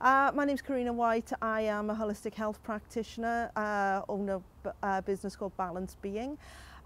Uh, my name's Karina White. I am a holistic health practitioner, uh, owner a business called Balance Being.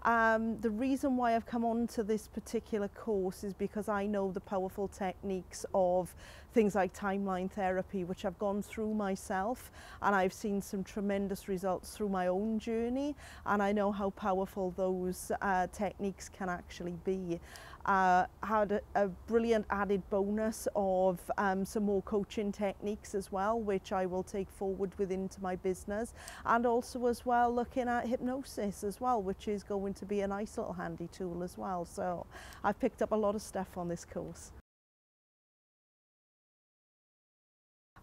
Um, the reason why I've come on to this particular course is because I know the powerful techniques of things like timeline therapy, which I've gone through myself and I've seen some tremendous results through my own journey and I know how powerful those uh, techniques can actually be. Uh, had a, a brilliant added bonus of um, some more coaching techniques as well, which I will take forward within to my business and also as well looking at hypnosis as well, which is going to be a nice little handy tool as well. So I've picked up a lot of stuff on this course.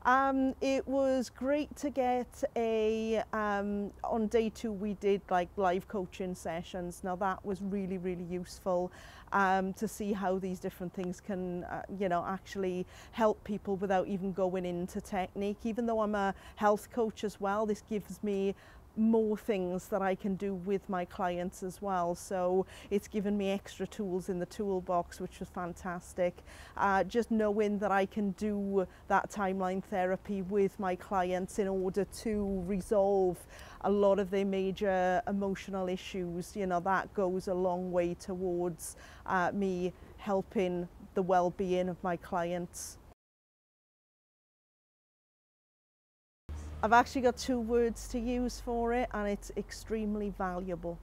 Um, it was great to get a, um, on day two we did like live coaching sessions. Now that was really, really useful um, to see how these different things can, uh, you know, actually help people without even going into technique. Even though I'm a health coach as well, this gives me more things that I can do with my clients as well. So it's given me extra tools in the toolbox, which was fantastic. Uh, just knowing that I can do that timeline therapy with my clients in order to resolve a lot of their major emotional issues, you know, that goes a long way towards uh, me helping the well-being of my clients. I've actually got two words to use for it and it's extremely valuable.